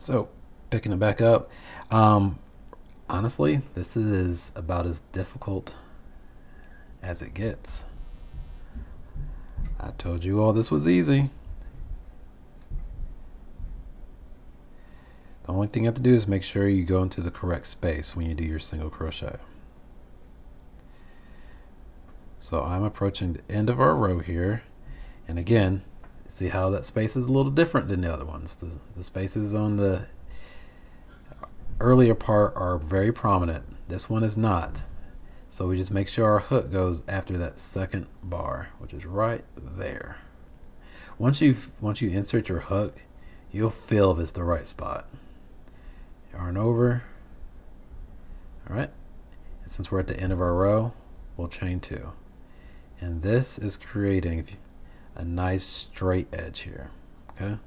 So, picking it back up, um, honestly, this is about as difficult as it gets. I told you all this was easy. The only thing you have to do is make sure you go into the correct space when you do your single crochet. So I'm approaching the end of our row here. And again, see how that space is a little different than the other ones. The, the spaces on the earlier part are very prominent. This one is not. So we just make sure our hook goes after that second bar, which is right there. Once you once you insert your hook, you'll feel if it's the right spot. Yarn over. All right. And since we're at the end of our row, we'll chain two. And this is creating a nice straight edge here. Okay.